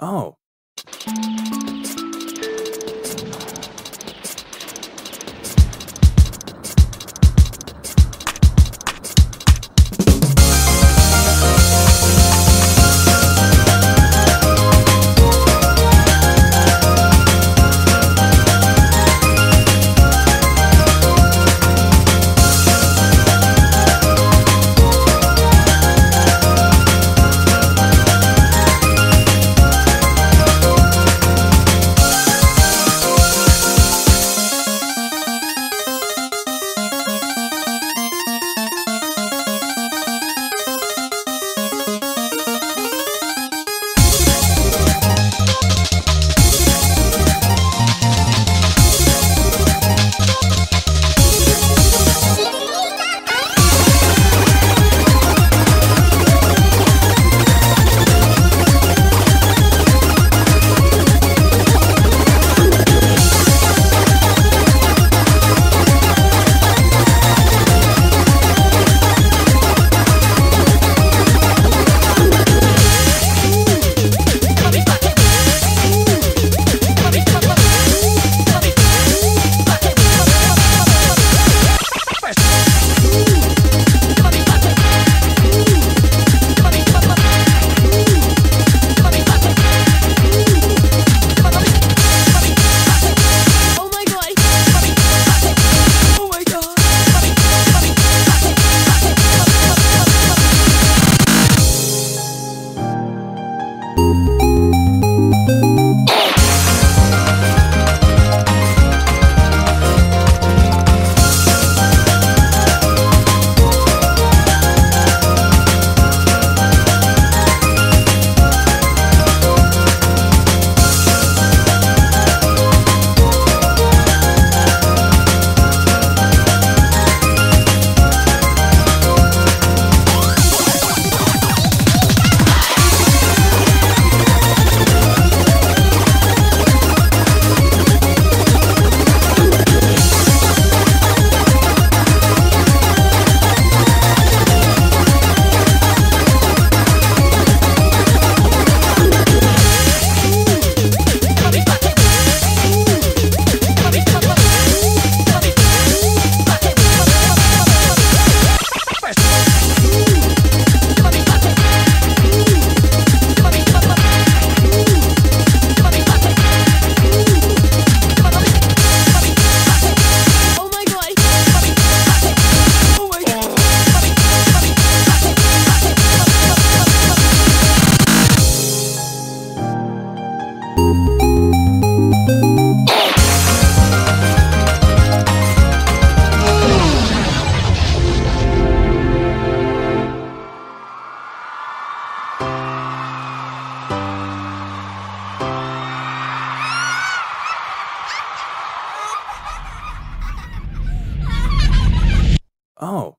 Oh, Oh.